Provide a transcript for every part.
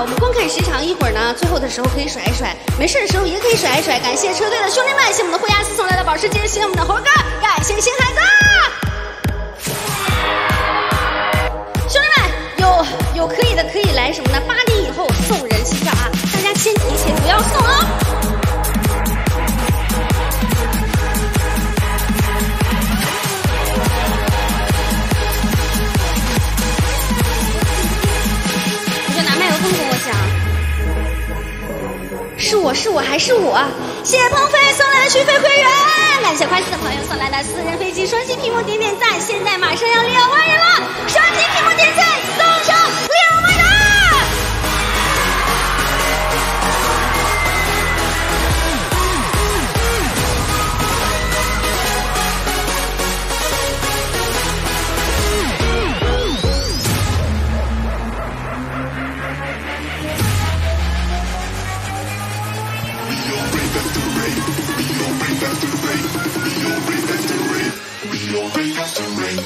我们公开时长，一会儿呢，最后的时候可以甩一甩，没事的时候也可以甩一甩。感谢车队的兄弟们，谢谢我们的霍亚斯送来的保时捷，谢谢我们的猴哥，感谢星孩子。兄弟们，有有可以的可以来什么呢？八点以后送人气票啊！大家先提前，不要送哦。是我是我还是我？谢谢鹏飞送来的续费会员，感谢快四的朋友送来的私人飞机，双击屏幕点点赞，现在马上要两万人了，双击屏幕点赞，Let's go. 气票送出来了！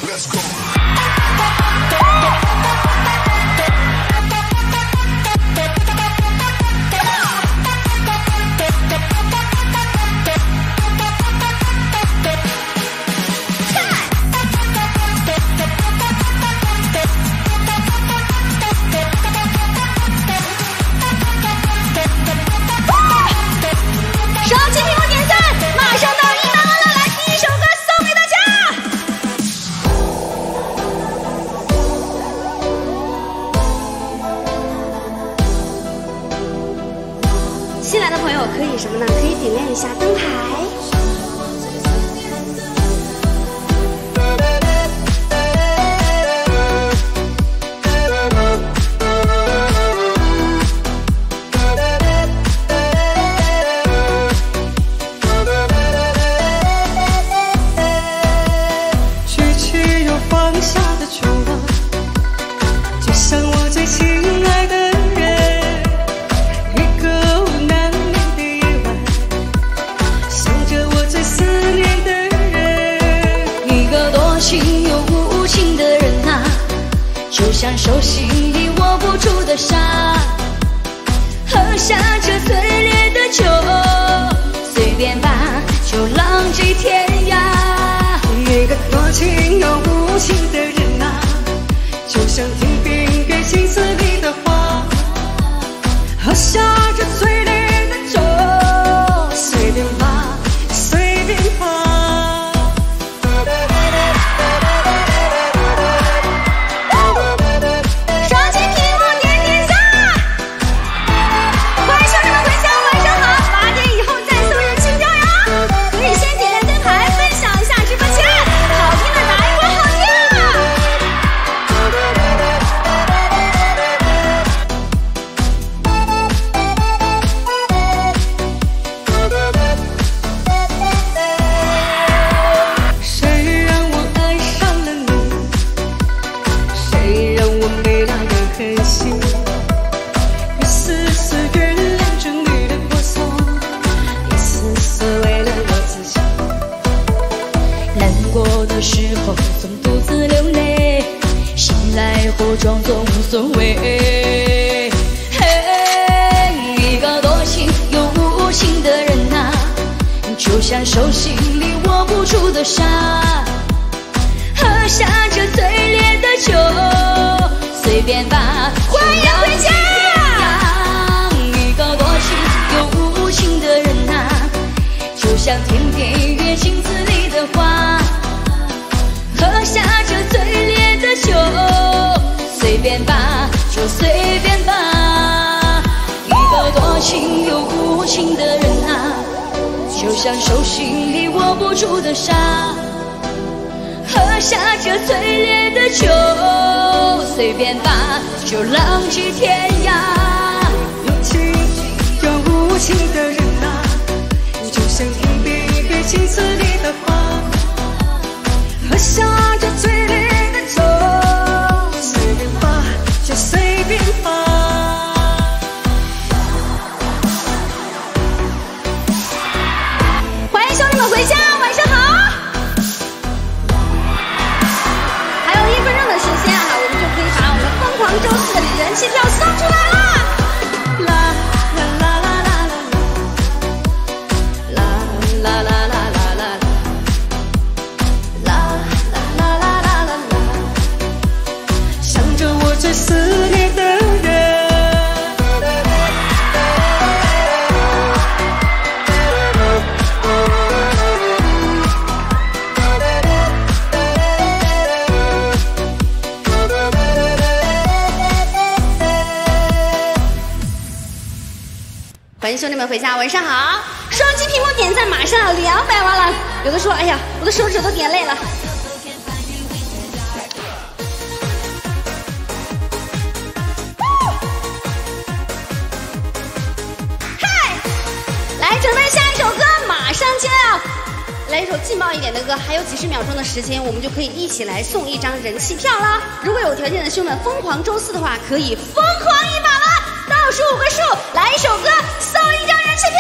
一首劲爆一点的歌，还有几十秒钟的时间，我们就可以一起来送一张人气票了。如果有条件的兄弟们，疯狂周四的话，可以疯狂一把了。倒数五个数，来一首歌，送一张人气票，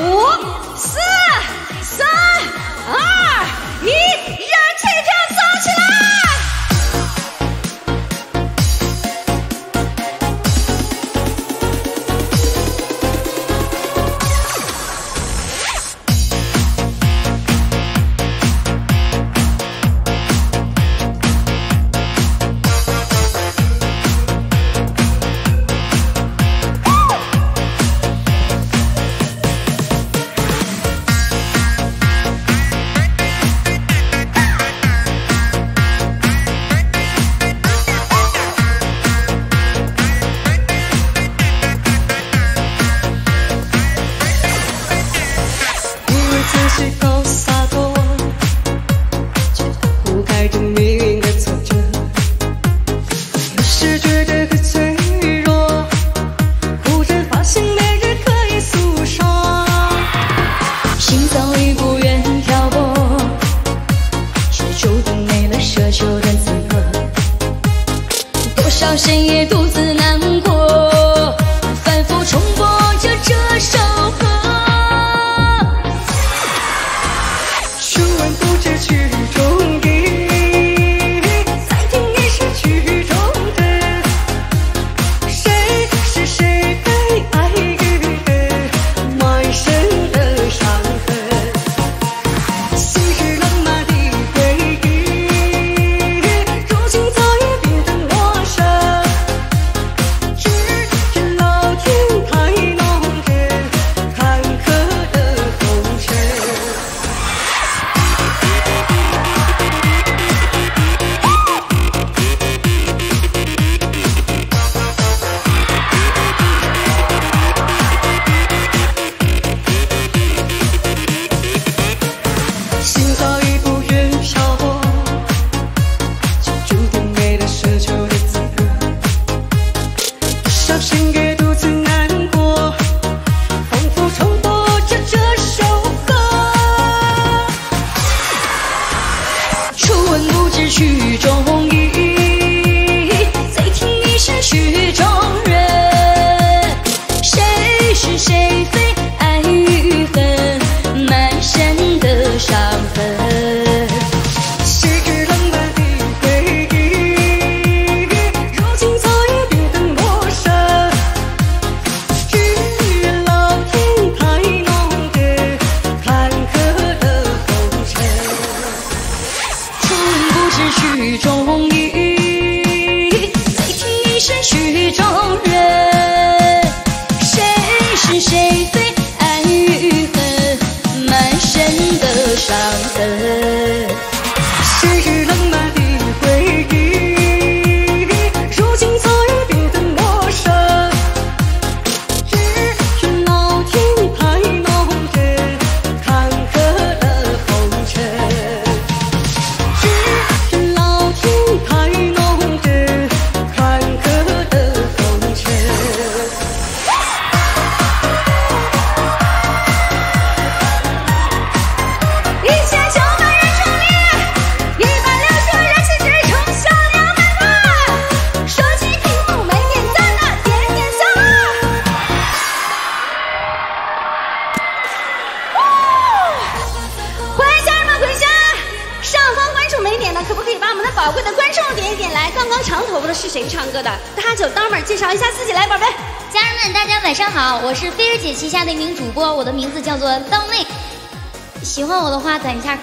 五、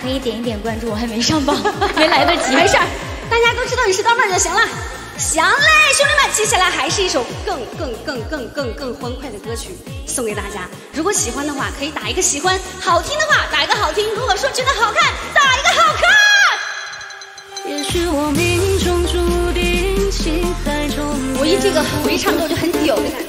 可以点一点关注，我还没上榜，没来得及。没事儿，大家都知道你是刀妹就行了。行嘞，兄弟们，接下来还是一首更更更更更更欢快的歌曲送给大家。如果喜欢的话，可以打一个喜欢；好听的话，打一个好听。如果说觉得好看，打一个好看。也许我命中注定情海中。我一这个，我一唱歌我就很屌的感觉。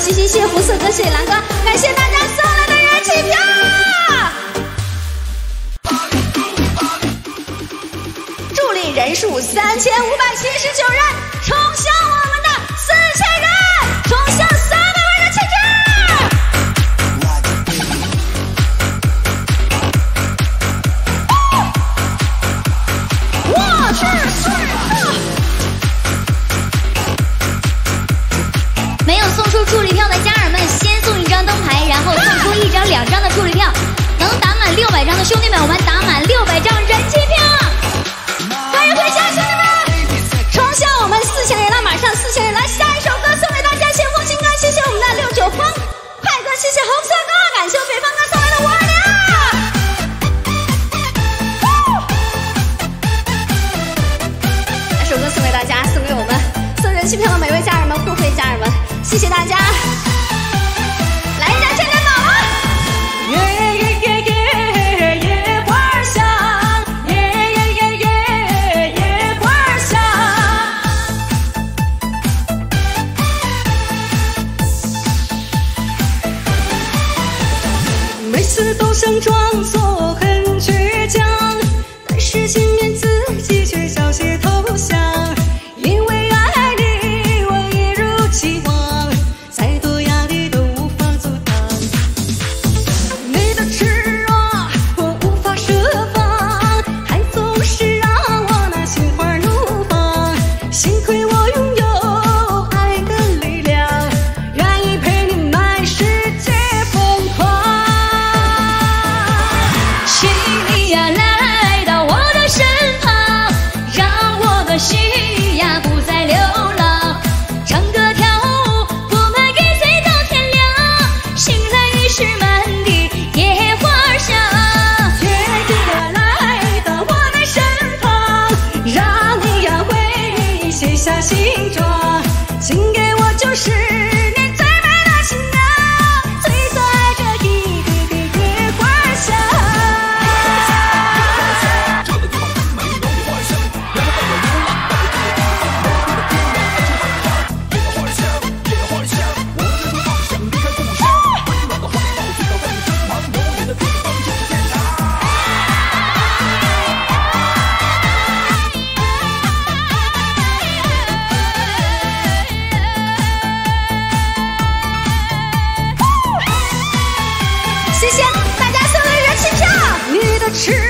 谢谢谢谢红色哥谢谢蓝哥感谢大家送来的人气票。助力人数三千五百七十九人。两张的助力票，能打满六百张的兄弟们，我们打满六百张人气票，欢迎回家，兄弟们，冲向我们四千人了，马上四千人了，下一首歌送给大家，谢风清哥，谢谢我们的六九风快哥，谢谢红色哥，感谢北方哥送来的五二零。这首歌送给大家，送给我们送人气票的每位家人们、互费家人们，谢谢大家。是。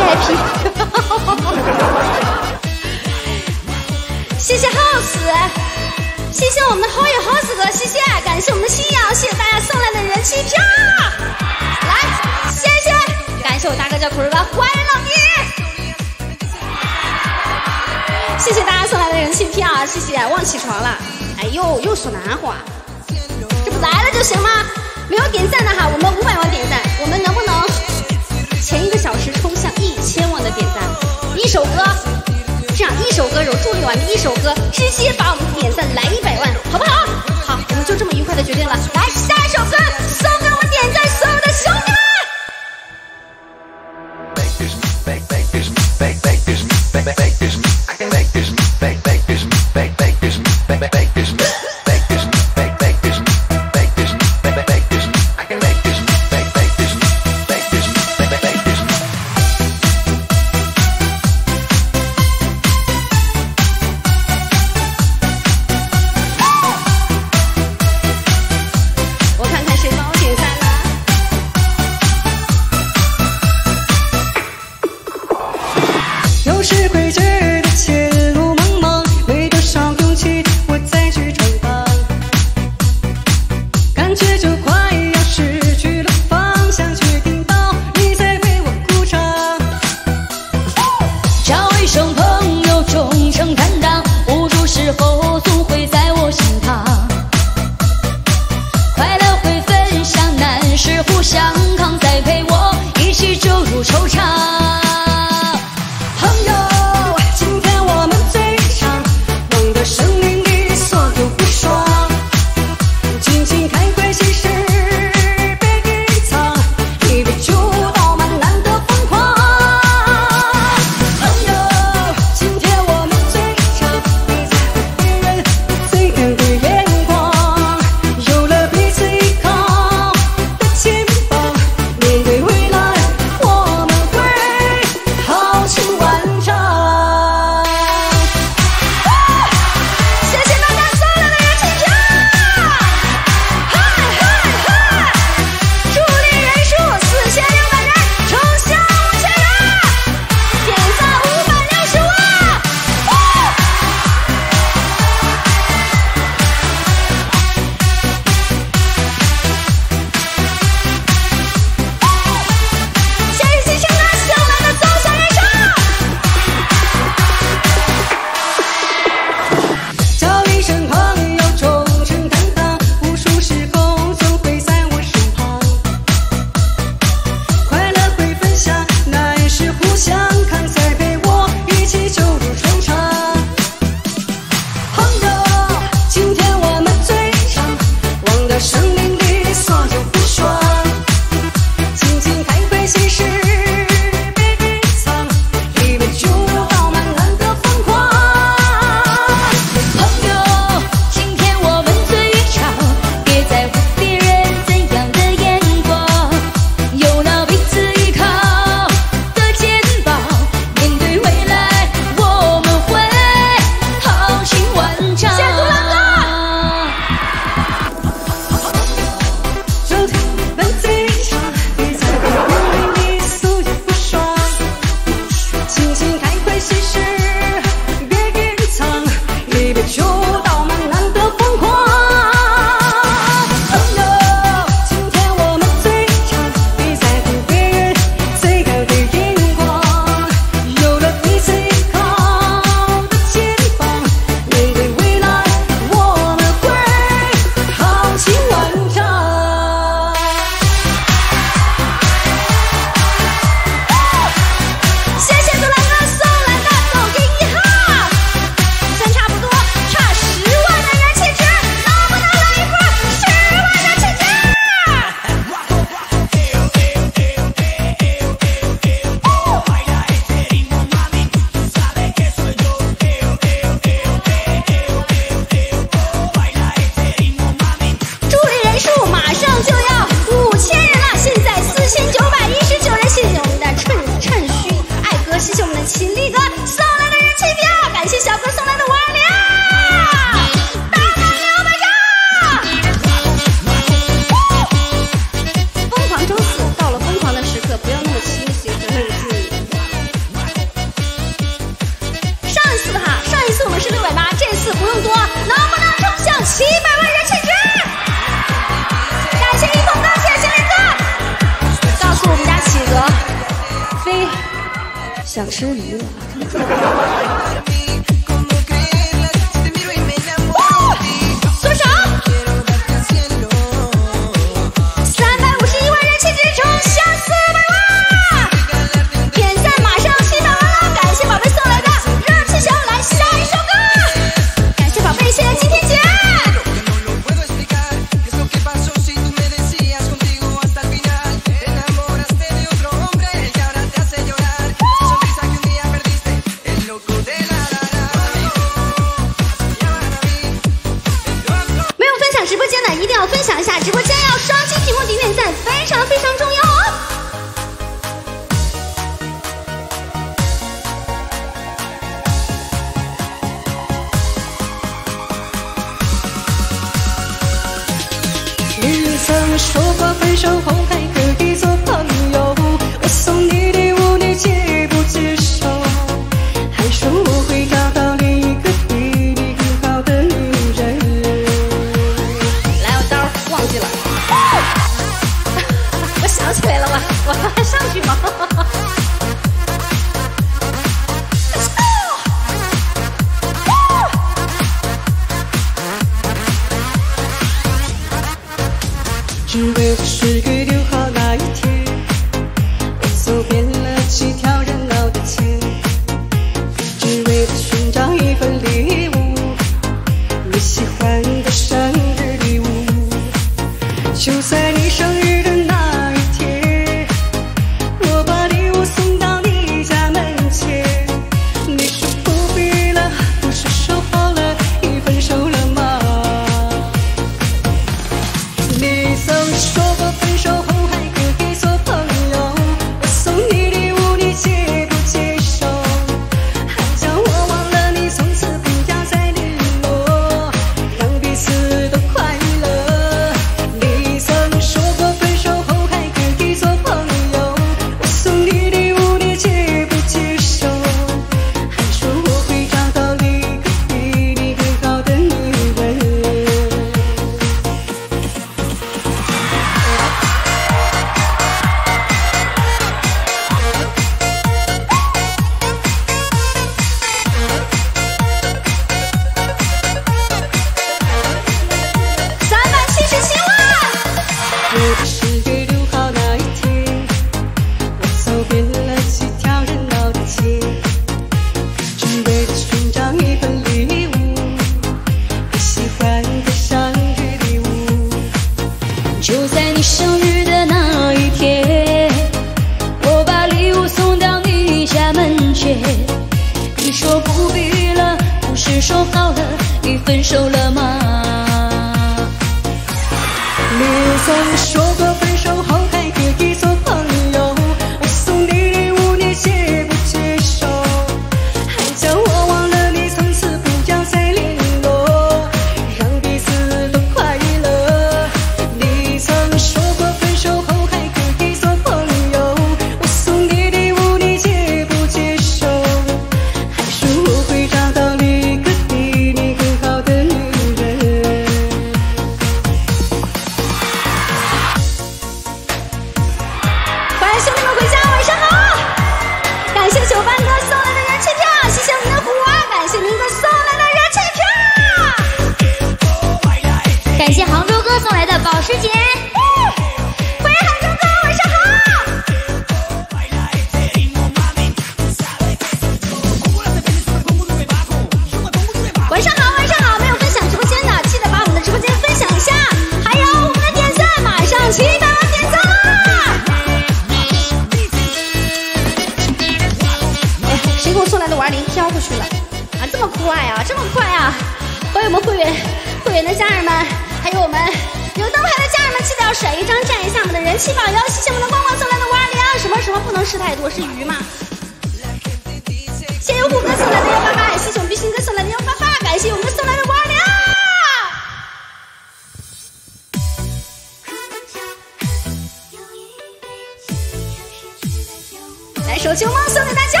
手球梦送给大家，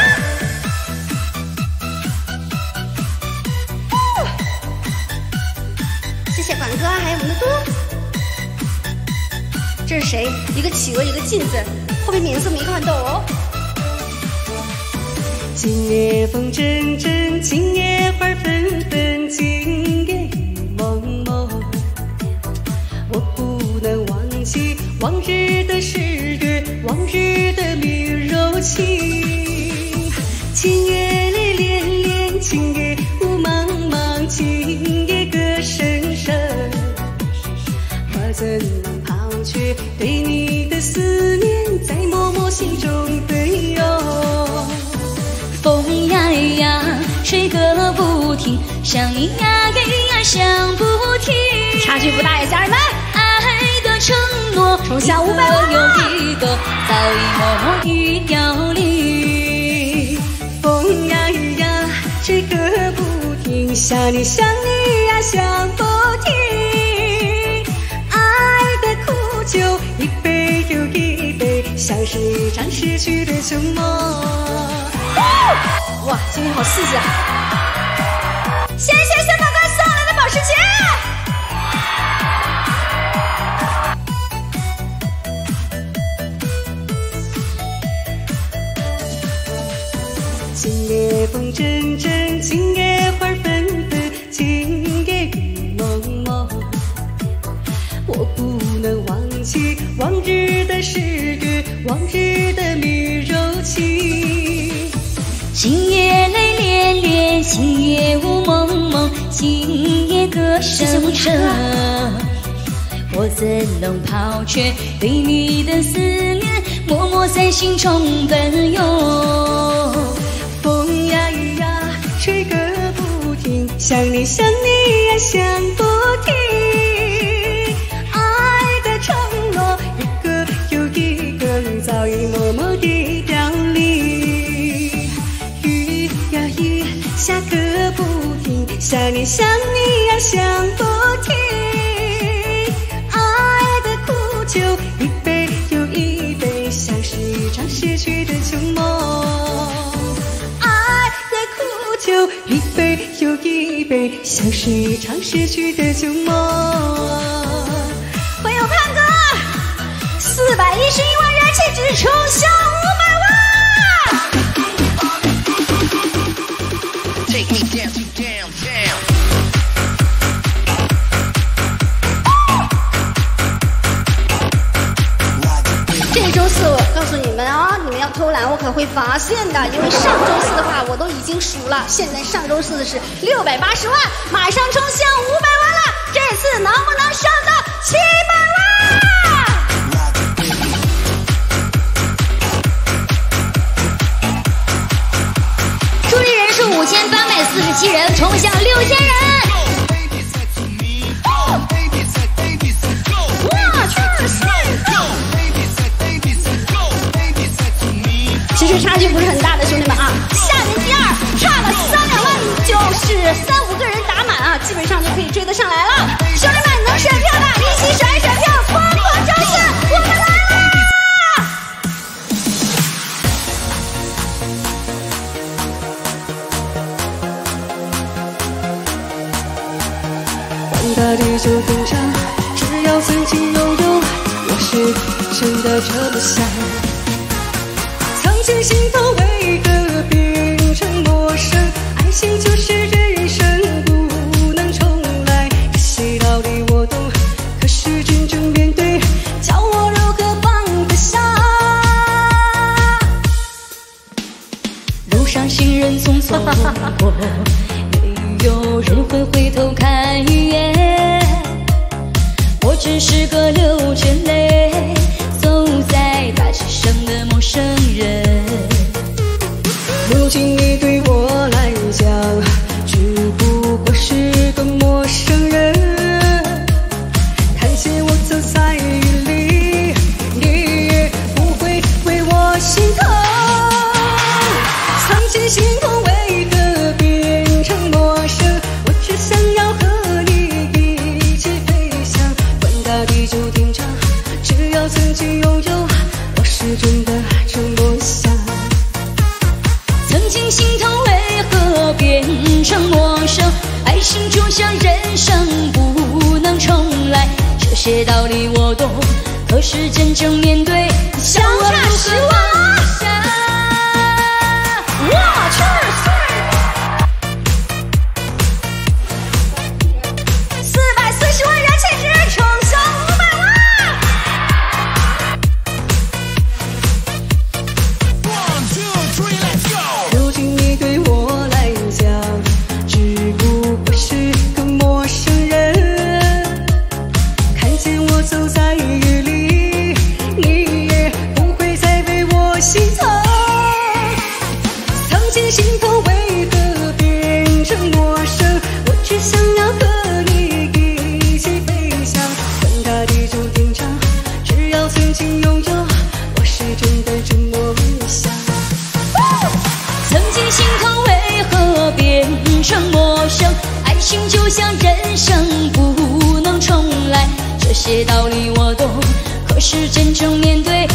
谢谢管哥，还有我们的嘟。这是谁？一个企鹅，一个镜子，后面名字没看到哦。今夜风阵阵，今夜花纷纷，今夜雨蒙蒙，我不能忘记往日的誓言。往日的蜜柔情。今夜泪涟涟，今夜雾茫茫，今夜歌声声。我怎能抛却对你的思念，在默默心中奔涌？风呀呀，吹个不停，想你呀呀想不停。差距不大呀，家人们。爱的承诺，冲向500一个万又一个，早已默默地凋零。风呀呀，吹个不停，想你想你呀想不停。爱的苦酒一杯又一杯，像是一场逝去的旧梦。哇，今天好刺激啊！声声。我怎能抛却对你的思念，默默在心中奔涌。风呀呀，吹个不停，想你想你呀想不一场逝去的旧梦。欢迎我胖哥，四百一十一万人气只冲向五可会发现的。因为上周四的话我都已经数了，现在上周四的是六百八十万，马上冲向五百万了。这次能不能上到七百万？助力人数五千八百四十七人，冲向六千人。其实差距不是很大的，兄弟们啊。下面第二差了三两万，就是三五个人打满啊，基本上就可以追得上来了。兄弟们能甩票的，一起甩甩票，疯狂冲刺，我们来啦！地久天长，只要曾经拥有，我是真的这么想。曾经心头为何变成陌生？爱情就是人生，不能重来。这些道理我懂，可是真正面对，叫我如何放得下？路上行人匆匆过，没有人会回头看如今你对心痛为何变成陌生我只想要和你一起飞翔管它地久天长只要曾经拥有我是真的这么想曾经心痛为何变成陌生爱情就像人生不能重来这些道理我懂可是真正面对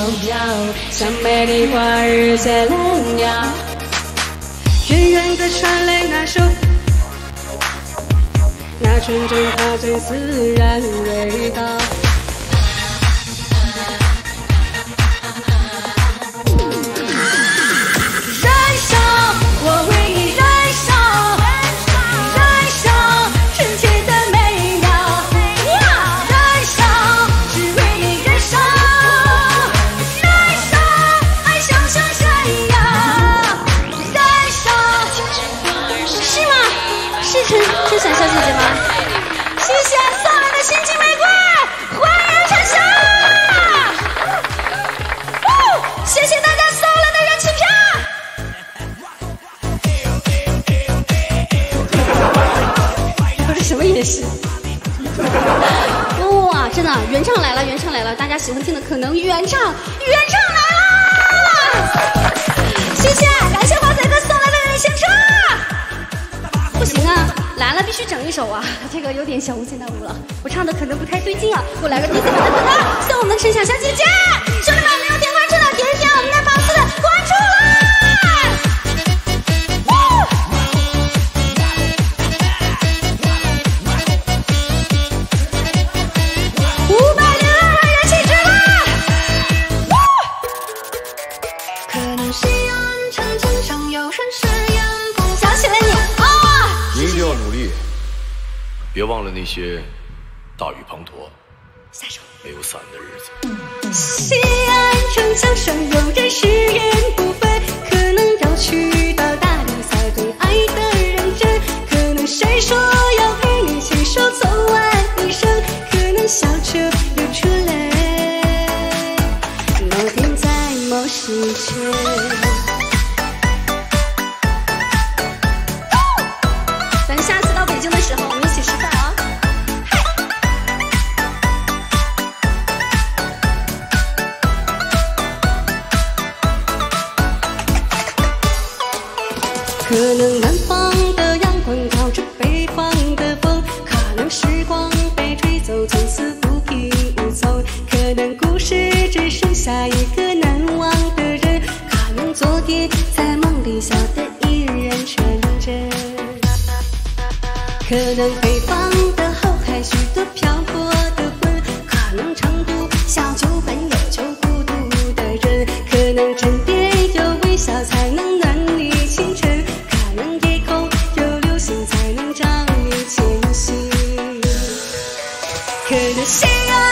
飘飘，像美丽花儿在浪摇。远远的传来那首，那纯真花醉自然味道。大家喜欢听的可能原唱原唱来啦！谢谢感谢华仔哥送来的人生车。不行啊来了必须整一首啊这个有点小巫见大巫了我唱的可能不太对劲啊给我来个 dj 版的可送我们的陈晓小姐姐。那些大雨滂沱、下手没有伞的日子。西安城墙上有人誓言不分，可能要去到大理才对爱的认真。可能谁说要陪你牵手走完一生，可能笑着流出泪。某天在某时辰。可这心啊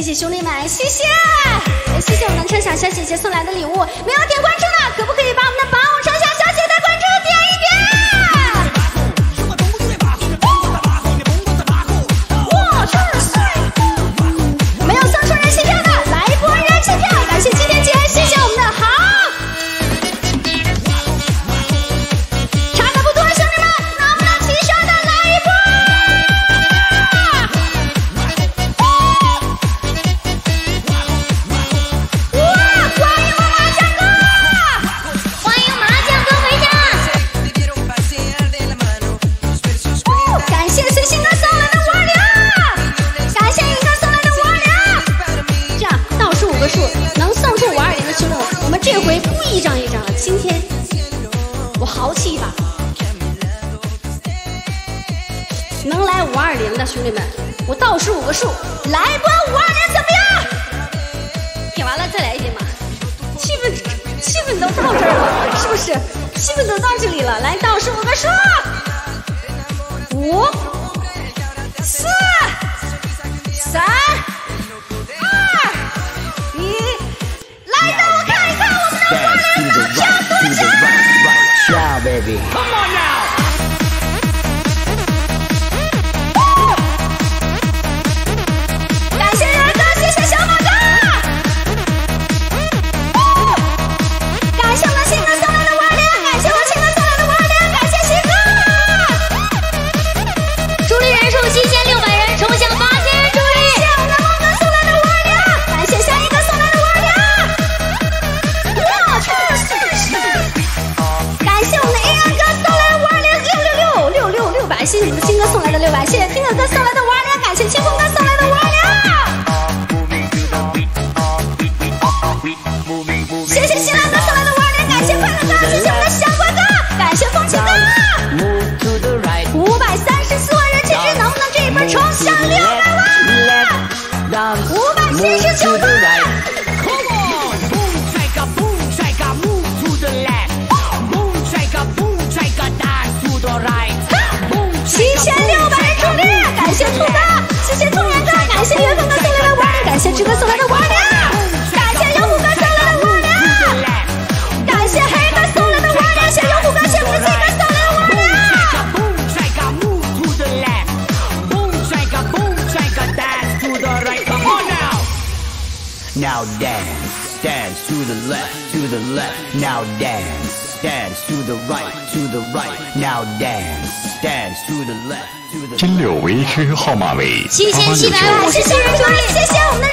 谢谢兄。十五个数，来一波五二零怎么样？点完了再来一局嘛。气氛，气氛都到这儿了，是不是？气氛都到这里了，来倒数五个数。五、四、三、二、一，来，让我看一看我们的五二零有多强！Come on now. 号码为七千七百五十人，谢谢我们的。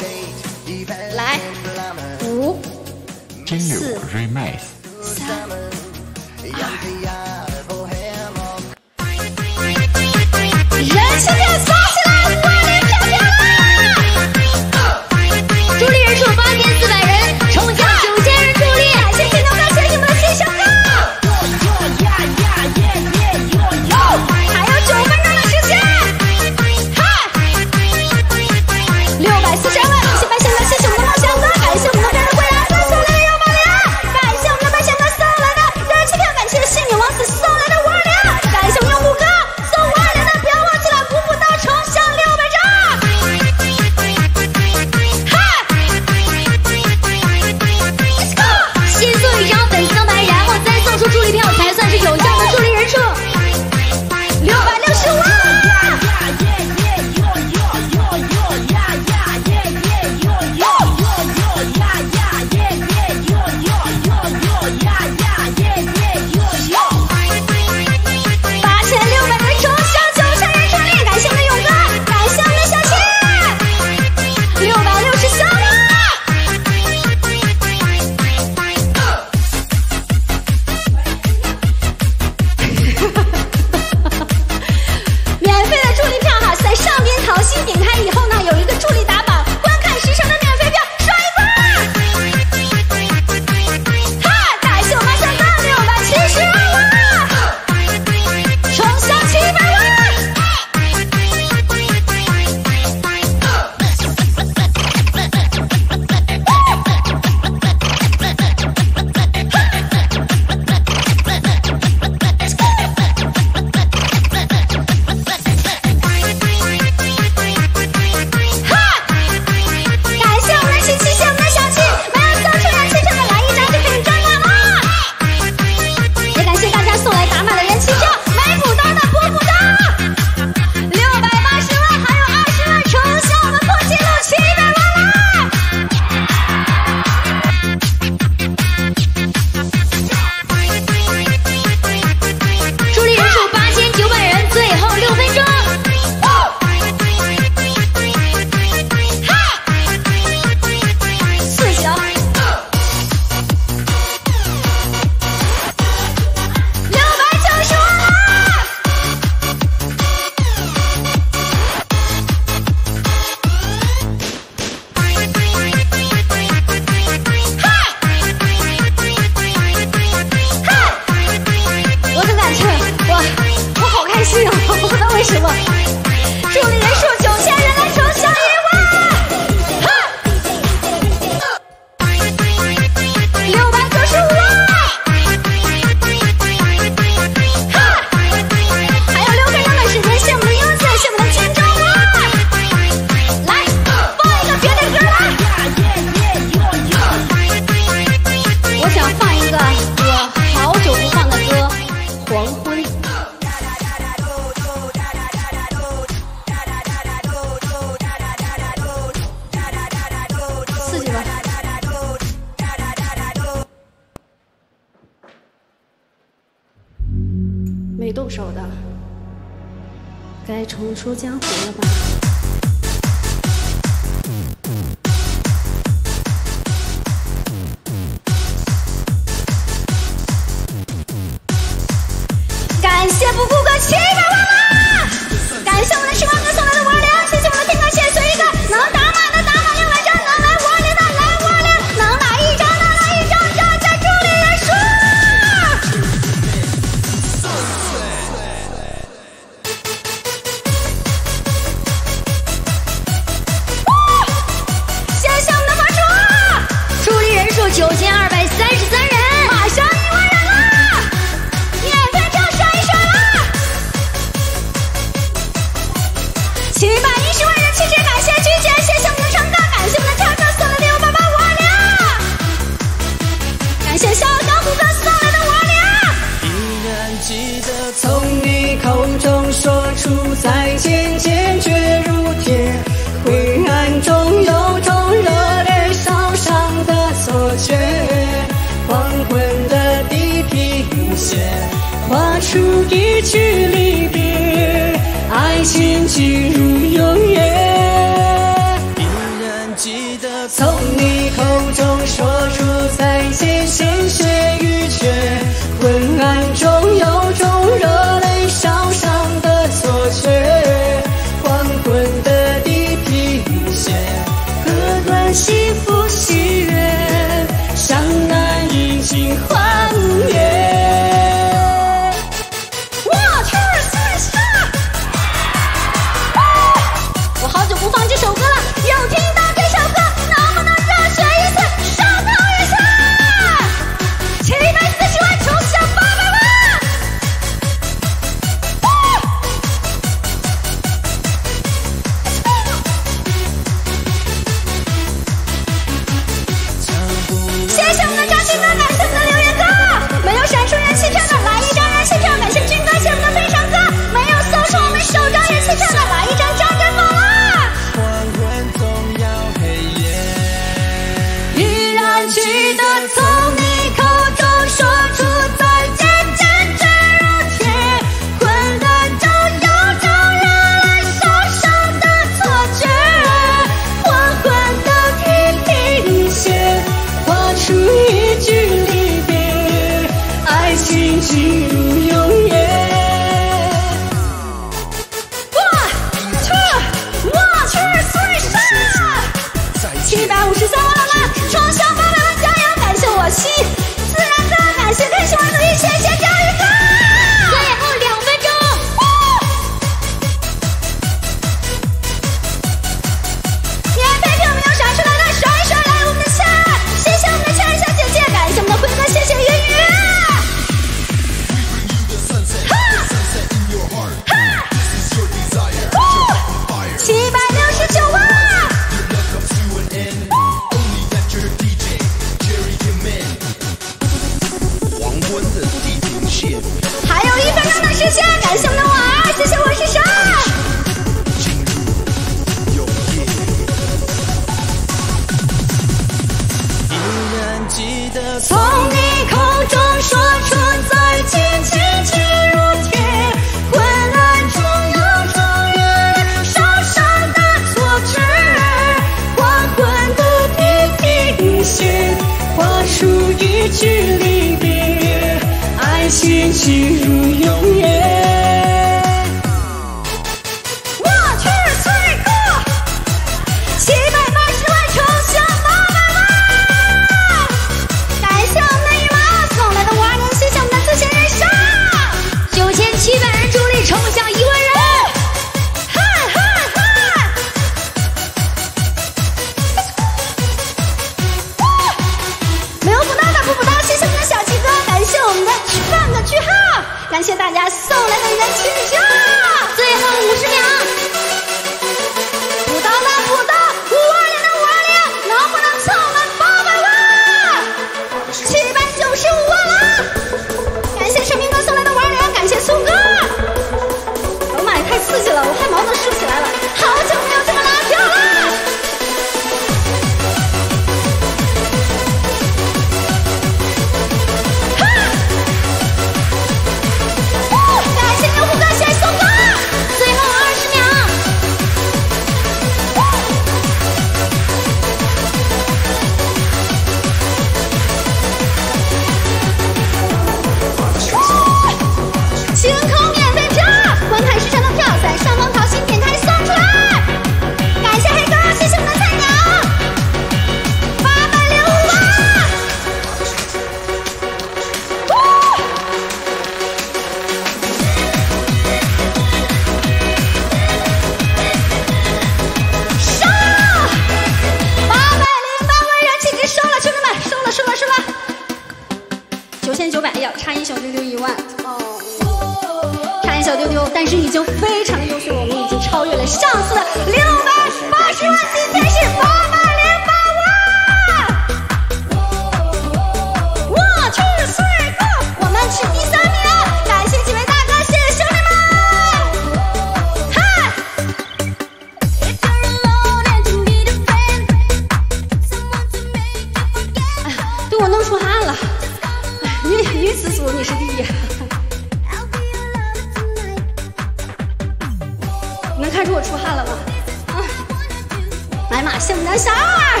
谢我们的小二，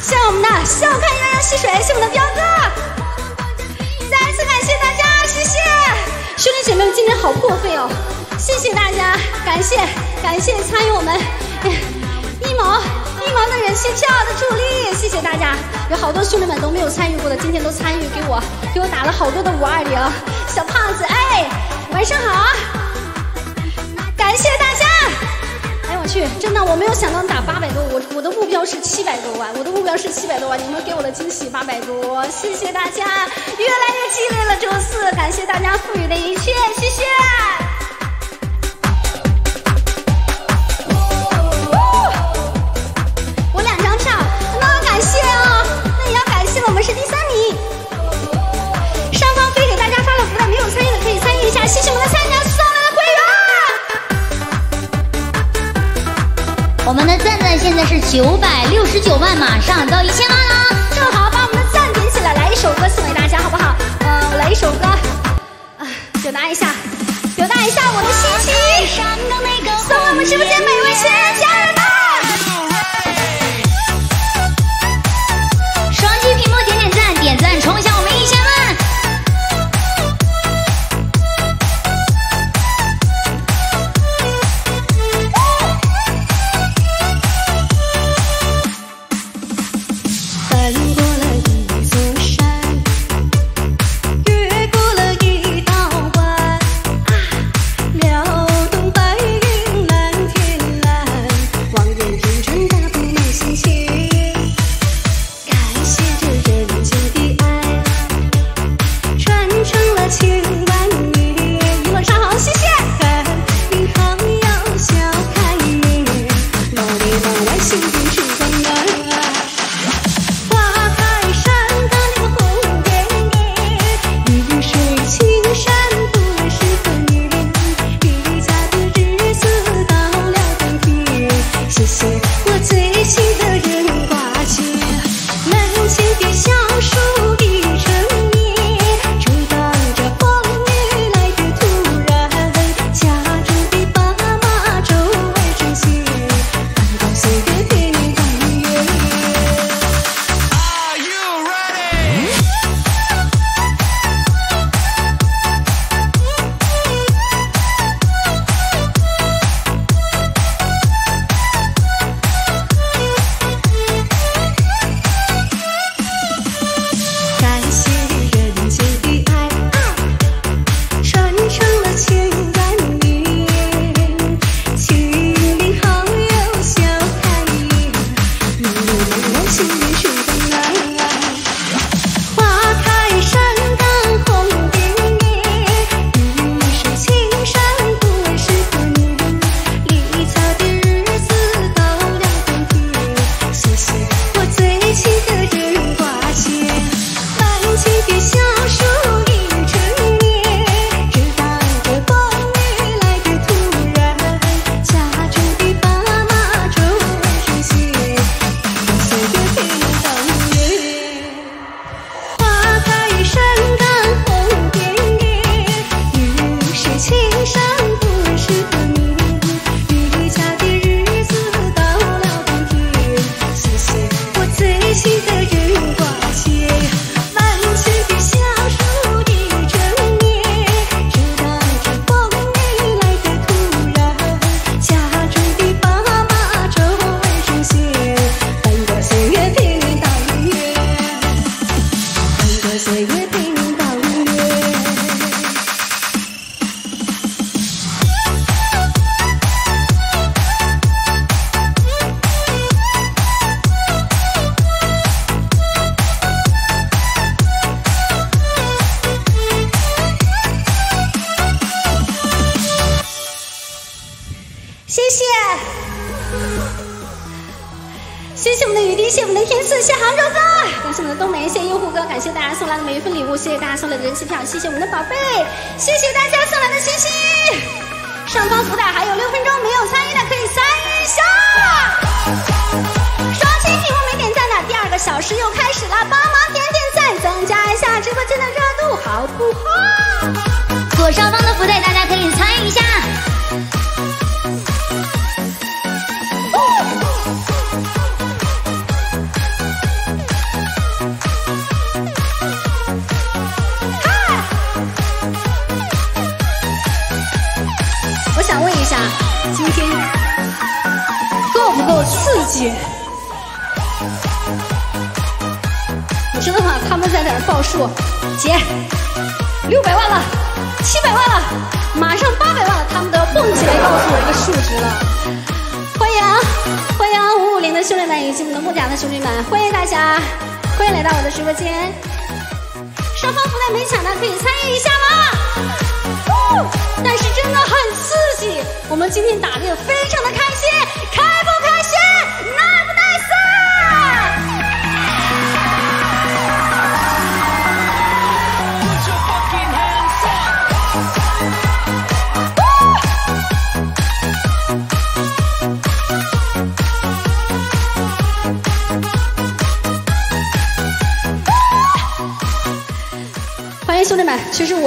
谢我们的笑看鸳鸯戏水，谢我们的彪哥，再次感谢大家，谢谢兄弟姐妹们，今天好破费哦，谢谢大家，感谢感谢参与我们一毛一毛的人气票的助力，谢谢大家，有好多兄弟们都没有参与过的，今天都参与，给我给我打了好多的五二零，小胖子，哎，晚上好，感谢大家。去，真的我没有想到你打八百多，我我的目标是七百多万，我的目标是七百多万，你们给我的惊喜八百多，谢谢大家，越来越激烈了，周四，感谢大家赋予的一切，谢谢。我们的赞赞现在是九百六十九万，马上到一千万了。正好把我们的赞点起来，来一首歌送给大家，好不好？呃，来一首歌，啊，表达一下，表达一下我的心情，送给我们直播间每位亲人家人们。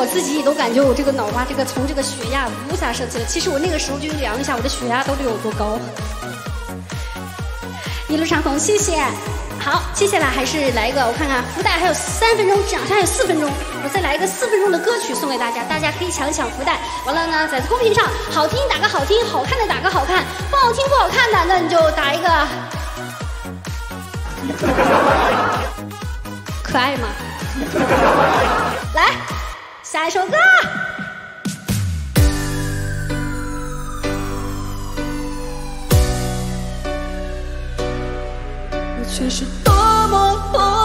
我自己也都感觉我这个脑瓜这个从这个血压乌萨射击了。其实我那个时候就量一下我的血压到底有多高。一路长虹谢谢好接下来还是来一个我看看福袋还有三分钟奖上还有四分钟我再来一个四分钟的歌曲送给大家大家可以抢一抢福袋。完了呢在公屏上好听打个好听好看的打个好看不好听不好看的那你就打一个。可爱吗来。下一首歌。我却是多么疯。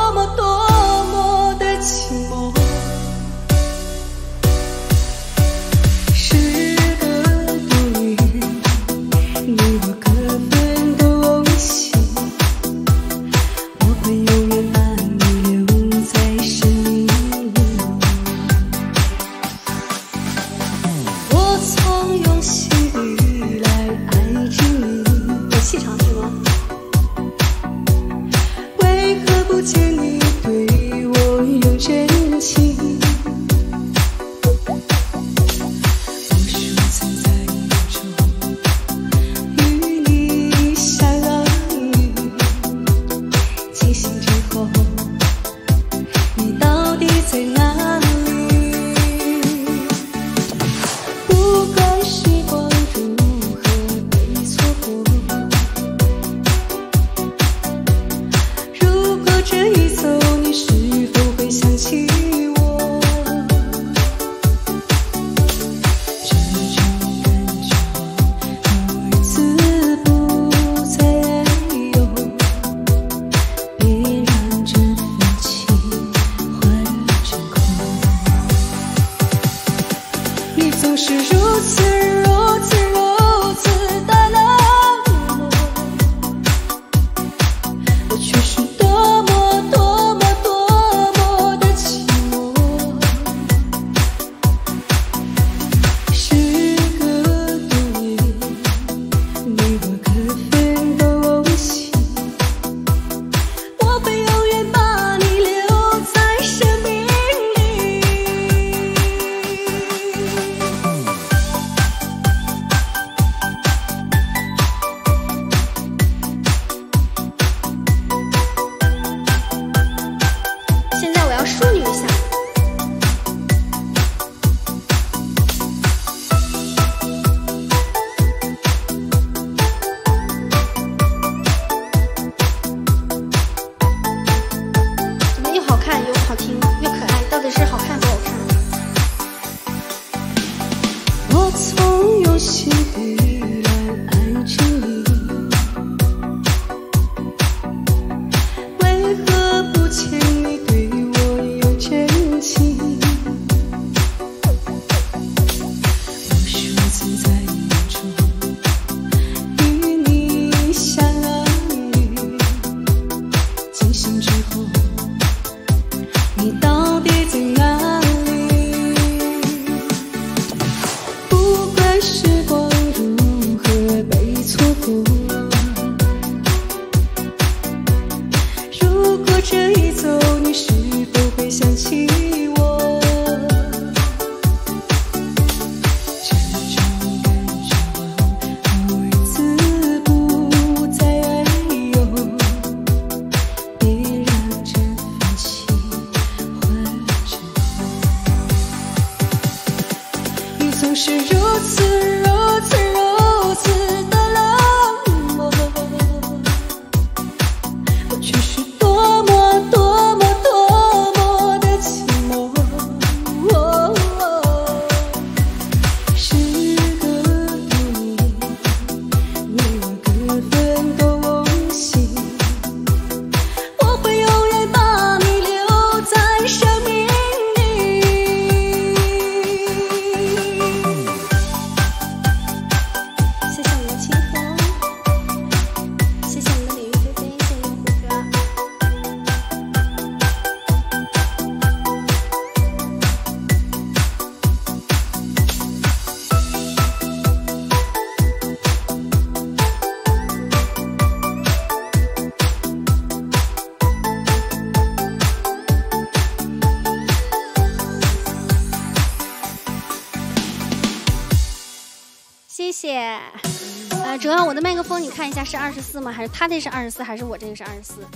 看一下是二十四吗？还是他这是二十四，还是我这个是二十四？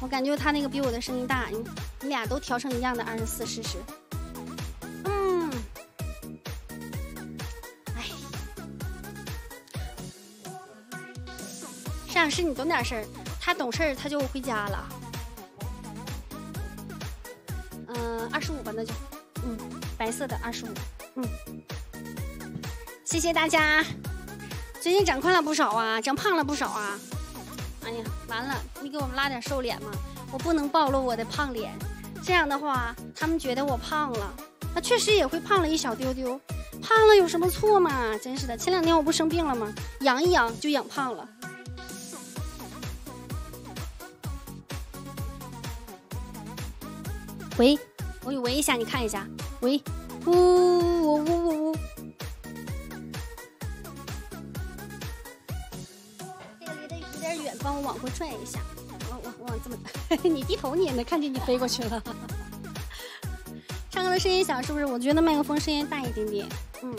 我感觉他那个比我的声音大，你你俩都调成一样的二十四试试。嗯，哎，摄像师你懂点事儿，他懂事儿他就回家了。嗯、二十五吧，那就，嗯，白色的二十五，嗯。谢谢大家，最近长宽了不少啊，长胖了不少啊。哎呀，完了，你给我们拉点瘦脸嘛，我不能暴露我的胖脸，这样的话他们觉得我胖了，那确实也会胖了一小丢丢，胖了有什么错嘛？真是的，前两天我不生病了吗？养一养就养胖了。喂，我喂一下，你看一下，喂，呜呜呜呜呜。帮我往回拽一下。我我我往这么，你低头你也能看见你飞过去了。唱歌的声音小是不是？我觉得麦克风声音大一点点。嗯。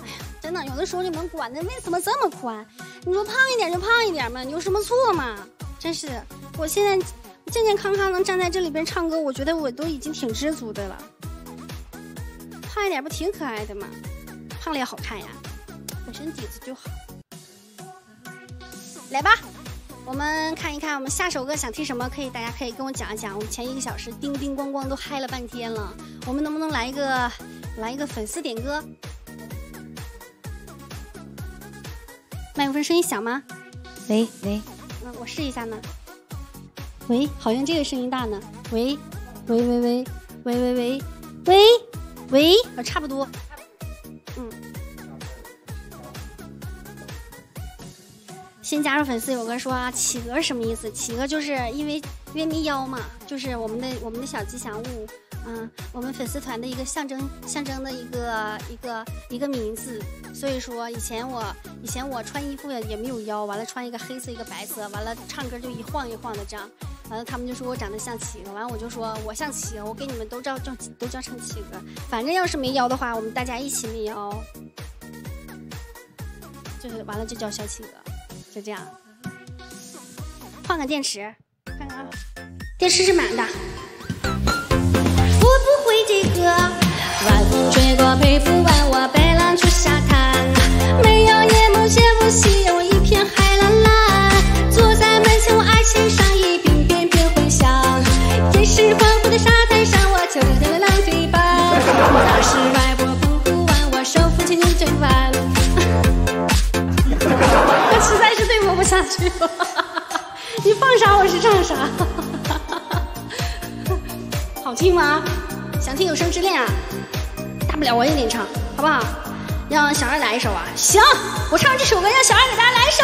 哎呀，真的，有的时候你们管的为什么这么宽？你说胖一点就胖一点嘛，你有什么错嘛？真是，我现在健健康康能站在这里边唱歌，我觉得我都已经挺知足的了。胖一点不挺可爱的吗？胖了也好看呀，本身底子就好。来吧，我们看一看我们下首歌想听什么，可以大家可以跟我讲一讲。我们前一个小时叮叮咣咣都嗨了半天了，我们能不能来一个来一个粉丝点歌？麦克风声音响吗？喂喂，嗯，我试一下呢。喂，好像这个声音大呢。喂，喂喂喂喂喂喂喂喂，啊，差不多。新加入粉丝有个说啊，企鹅什么意思？企鹅就是因为因为没腰嘛，就是我们的我们的小吉祥物，嗯，我们粉丝团的一个象征象征的一个一个一个名字。所以说以前我以前我穿衣服也也没有腰，完了穿一个黑色一个白色，完了唱歌就一晃一晃的这样，完了他们就说我长得像企鹅，完了我就说我像企鹅，我给你们都叫叫都叫成企鹅，反正要是没腰的话，我们大家一起没腰，就是完了就叫小企鹅。就这样，换个电池，看看啊，电池是满的。我不会这个。晚风吹过佩服完，我白浪逐沙滩。没有夜幕，斜不夕阳，我一片海蓝蓝。坐在门前，我爱欣赏下去吧，你放啥我是唱啥，好听吗？想听有生之恋啊？大不了我也给你唱，好不好？让小二来一首啊？行，我唱这首歌，让小二给大家来一首。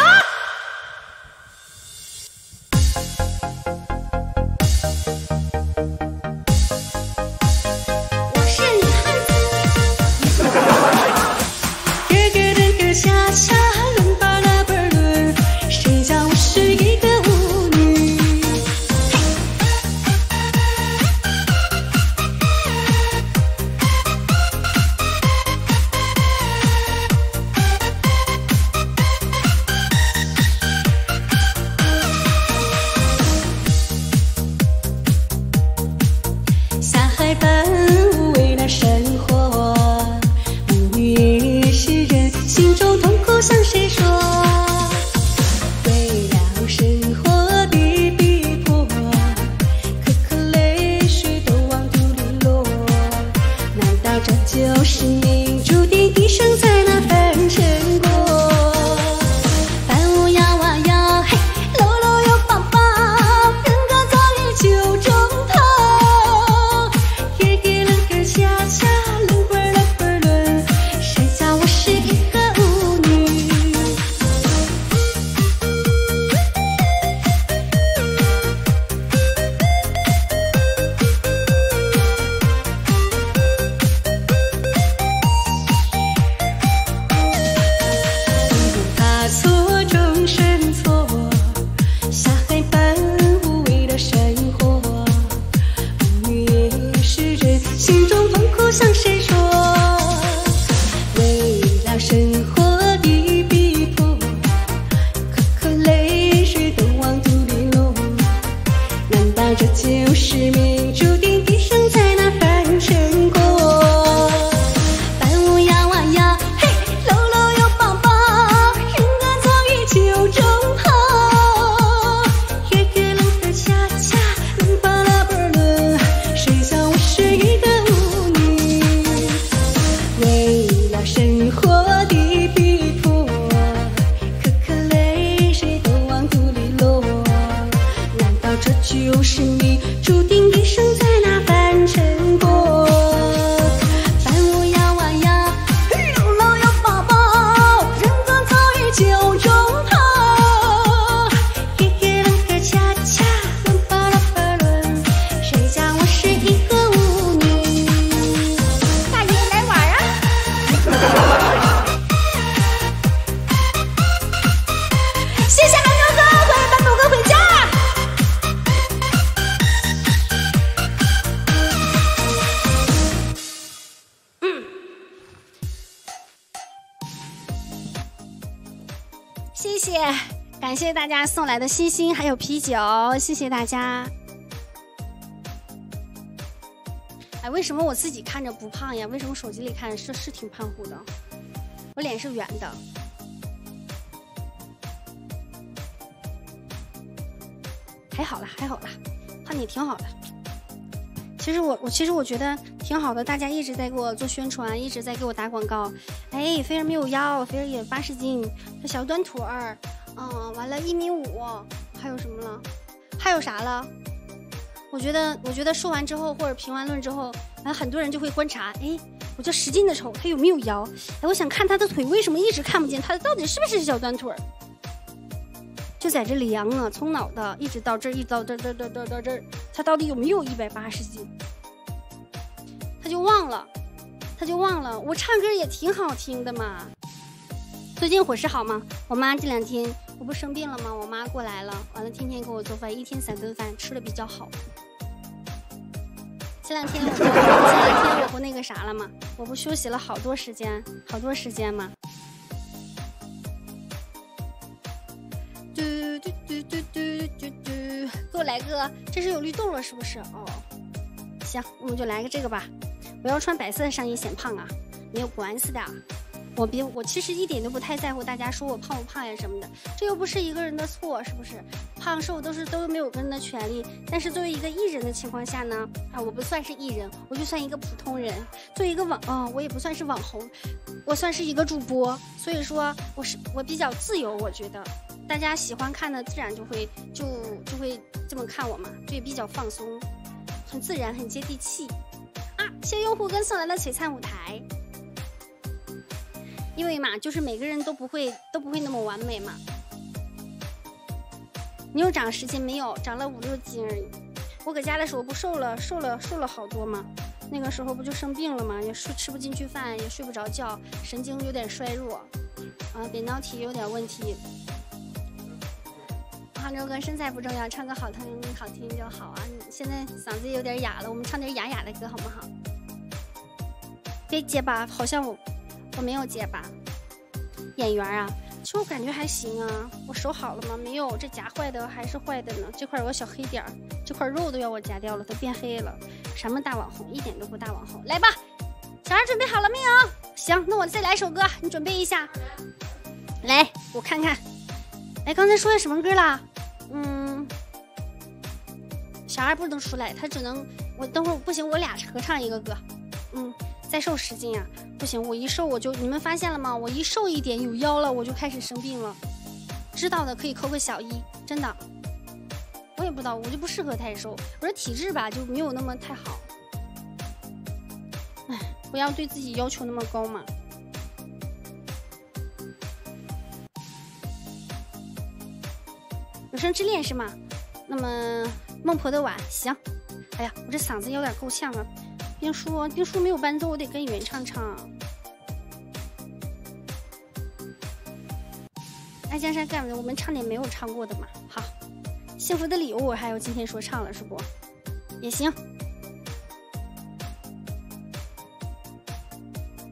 谢谢感谢大家送来的星星还有啤酒，谢谢大家。哎，为什么我自己看着不胖呀？为什么手机里看是是挺胖乎的？我脸是圆的。还好了，还好了，胖的也挺好的。其实我我其实我觉得挺好的，大家一直在给我做宣传，一直在给我打广告。哎，菲儿没有腰，菲儿也八十斤，她小短腿儿，嗯，完了，一米五，还有什么了？还有啥了？我觉得，我觉得说完之后或者评完论之后，完很多人就会观察，哎，我就使劲的瞅她有没有腰，哎，我想看她的腿为什么一直看不见，她到底是不是小短腿儿？就在这量啊，从脑袋一直到这儿，一直到这儿这这儿这儿这儿这儿，她到底有没有一百八十斤？就忘了，他就忘了，我唱歌也挺好听的嘛。最近伙食好吗？我妈这两天我不生病了吗？我妈过来了，完了天天给我做饭，一天三顿饭，吃的比较好。前两天我前两天我不那个啥了吗？我不休息了好多时间，好多时间吗？嘟嘟嘟嘟嘟嘟嘟，给我来个，这是有绿豆了是不是？哦，行，我们就来个这个吧。我要穿白色的上衣显胖啊，没有关系的。我别，我其实一点都不太在乎大家说我胖不胖呀什么的，这又不是一个人的错，是不是？胖瘦都是都没有个人的权利。但是作为一个艺人的情况下呢，啊，我不算是艺人，我就算一个普通人。作为一个网，啊、我也不算是网红，我算是一个主播。所以说，我是我比较自由，我觉得大家喜欢看的，自然就会就就会这么看我嘛，这也比较放松，很自然，很接地气。谢谢用户跟送来的璀璨舞台。因为嘛，就是每个人都不会都不会那么完美嘛。你又长十斤没有？长了五六斤而已。我搁家的时候不瘦了，瘦了瘦了好多吗？那个时候不就生病了吗？也睡吃不进去饭，也睡不着觉，神经有点衰弱，啊，扁桃体有点问题。杭州哥身材不重要，唱歌好听好听就好啊。现在嗓子有点哑了，我们唱点哑哑的歌好不好？别结巴，好像我。我没有结巴，眼缘啊，其实我感觉还行啊。我手好了吗？没有，这夹坏的还是坏的呢。这块有个小黑点儿，这块肉都要我夹掉了，都变黑了。什么大网红，一点都不大网红。来吧，小孩准备好了没有？行，那我再来首歌，你准备一下。来，我看看。哎，刚才说的什么歌啦？嗯，小二不能出来，他只能我等会儿不行，我俩合唱一个歌。嗯。再瘦十斤啊，不行！我一瘦我就，你们发现了吗？我一瘦一点有腰了，我就开始生病了。知道的可以扣个小一，真的。我也不知道，我就不适合太瘦。我这体质吧就没有那么太好。哎，不要对自己要求那么高嘛。生之恋是吗？那么孟婆的碗行。哎呀，我这嗓子有点够呛啊。丁叔，丁叔没有伴奏，我得跟原唱唱。爱江山干的，我们唱点没有唱过的嘛。好，幸福的礼物还有今天说唱了是不？也行。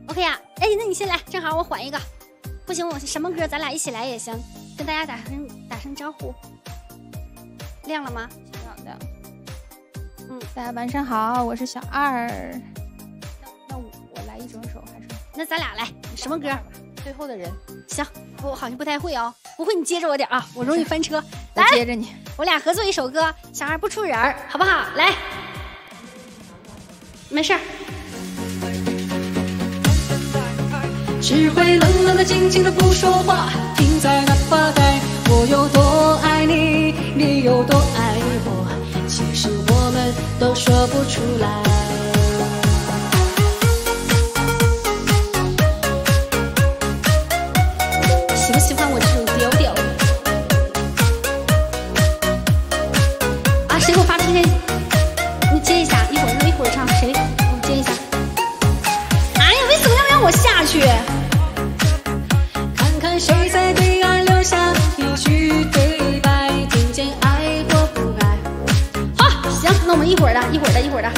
OK 呀，哎，那你先来，正好我缓一个。不行，我什么歌咱俩一起来也行，跟大家打声打声招呼。亮了吗？好的。嗯，大家晚上好，我是小二。那那我我来一整首还是？那咱俩来什么歌？最后的人。行，我好像不太会哦，不会你接着我点啊，我容易翻车。来接着你，我俩合作一首歌，小二不出人儿，好不好？来，没事儿。只会冷冷的、静静的不说话，停在那发呆。我有多爱你，你有多爱我。其实我们都说不出来。一会儿的一会儿的。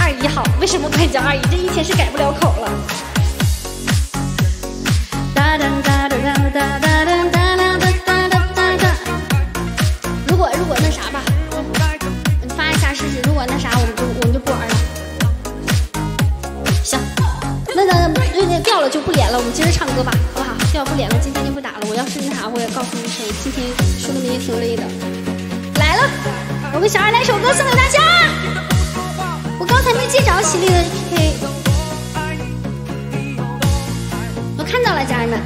二姨好为什么管你叫二姨？这一天是改不了口了。哒哒哒哒哒哒哒哒哒哒哒哒哒哒。哒如果如果那啥吧你发一下试试如果那啥我们就我们就不玩了。行那个那个掉了就不连了我们接着唱歌吧好不好？掉了不连了今天就不打了。我要是那啥我也告诉你一声今天兄弟们也挺累的。来了。我给小二来首歌送给大家。我刚才没接着犀利的 PK，我看到了，家人们，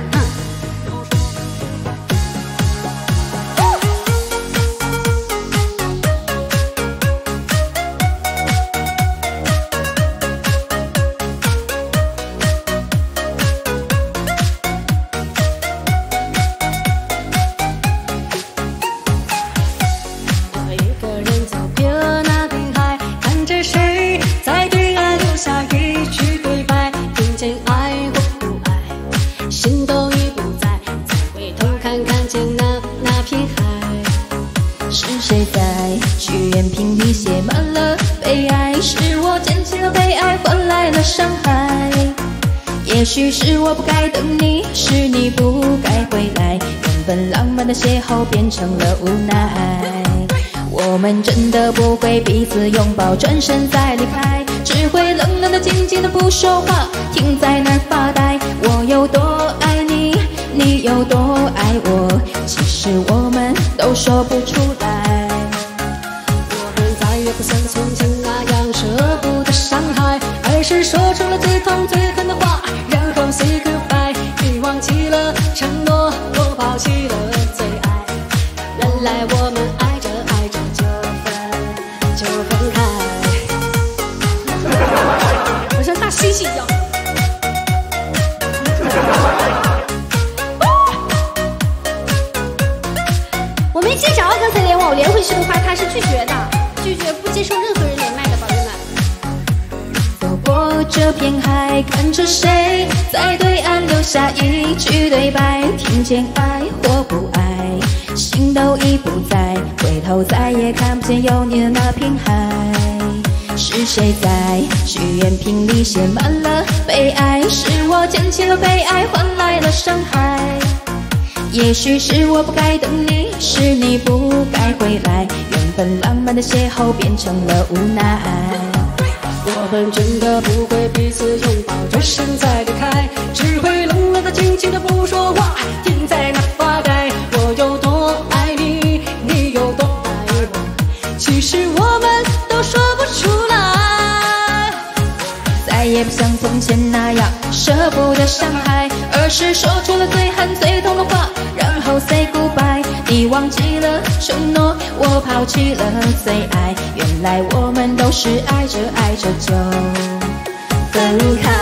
伤害。也许是我不该等你，是你不该回来，原本浪漫的邂逅变成了无奈。我们真的不会彼此拥抱，转身再离开，只会冷冷的、静静的不说话，停在那儿发呆。我有多爱你，你有多爱我，其实我们都说不出拒绝的，拒绝不接受任何人连麦的，宝贝们。走过这片海，看着谁在对岸留下一句对白，听见爱或不爱，心都已不在，回头再也看不见有你的那片海。是谁在许愿瓶里写满了悲哀？是我捡起了悲哀，换来了伤害。也许是我不该等你，是你不该回来，原本浪漫的邂逅变成了无奈。我们真的不会彼此拥抱，转身再离开，只会冷冷的、静静的不说话，停在那发呆。我有多爱你，你有多爱我，其实我们都说不出来。再也不像从前那样舍不得伤害，而是说出了最狠最痛的话，后 say goodbye。你忘记了承诺，我抛弃了最爱，原来我们都是爱着爱着就分开。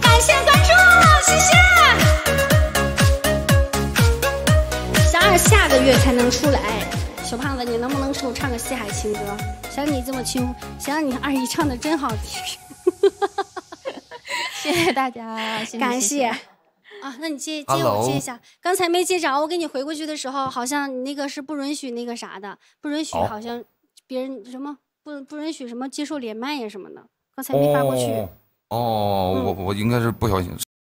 感谢关注，谢谢。小二下个月才能出来，小胖子，你能不能给我唱个西海情歌？像你这么轻，像你二姨唱的真好听。谢谢大家，谢谢感谢谢啊，那你接接我接一下，刚才没接着，我给你回过去的时候，好像你那个是不允许那个啥的，不允许哦好像别人什么不不允许什么接受连麦呀什么的，刚才没发过去。哦，哦我我应该是不小心，